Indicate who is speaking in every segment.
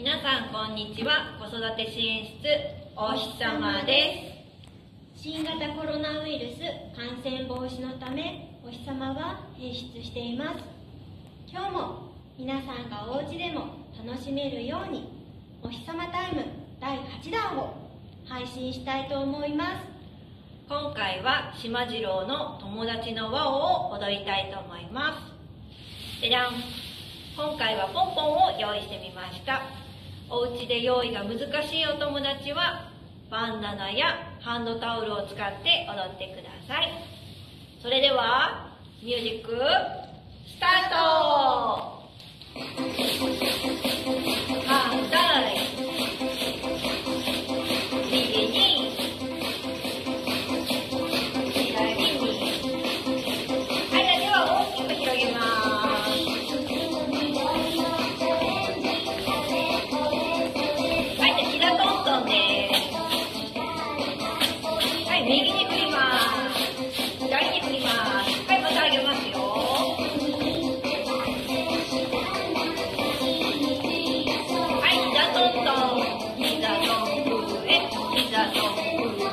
Speaker 1: 皆さんこんにちは。子育て支援室お日様です。
Speaker 2: 新型コロナウイルス感染防止のためお日様は閉出しています。今日も皆さんがお家でも楽しめるようにお日様タイム第8弾を配信したいと思います。
Speaker 1: 今回は島次郎の友達の輪を踊りたいと思います。じゃじゃん。今回はポンポンを用意してみました。お家で用意が難しいお友達はバンダナやハンドタオルを使って踊ってください。それではミュージックスタート。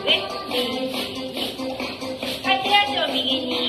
Speaker 1: ン上、右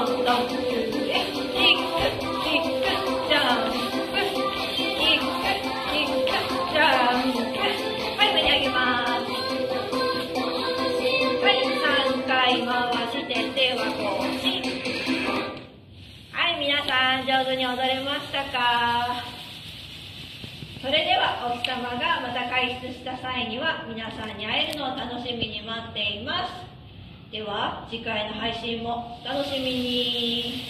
Speaker 1: はい、上に上げます。はい、3回回して手。に踊れましたか？それではお日様がまた開出した際には皆さんに会えるのを楽しみに待っています。では次回の配信もお楽しみに。